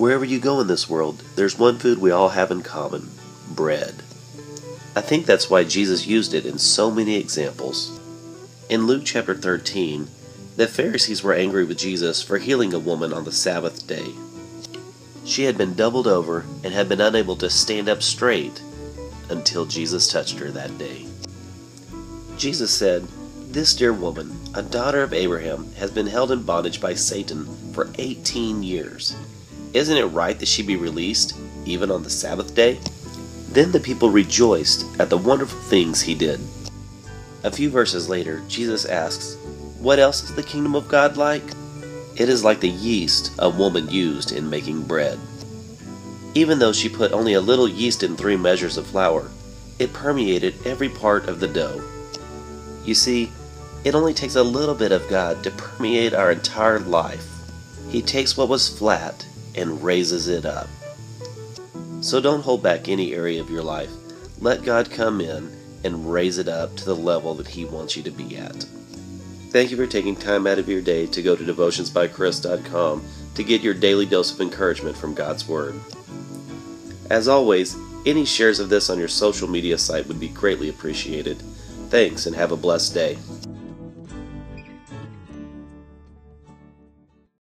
Wherever you go in this world, there's one food we all have in common bread. I think that's why Jesus used it in so many examples. In Luke chapter 13, the Pharisees were angry with Jesus for healing a woman on the Sabbath day. She had been doubled over and had been unable to stand up straight until Jesus touched her that day. Jesus said, This dear woman, a daughter of Abraham, has been held in bondage by Satan for 18 years. Isn't it right that she be released, even on the Sabbath day? Then the people rejoiced at the wonderful things he did. A few verses later, Jesus asks, What else is the kingdom of God like? It is like the yeast a woman used in making bread. Even though she put only a little yeast in three measures of flour, it permeated every part of the dough. You see, it only takes a little bit of God to permeate our entire life. He takes what was flat and raises it up. So don't hold back any area of your life. Let God come in and raise it up to the level that He wants you to be at. Thank you for taking time out of your day to go to devotionsbychris.com to get your daily dose of encouragement from God's Word. As always, any shares of this on your social media site would be greatly appreciated. Thanks and have a blessed day.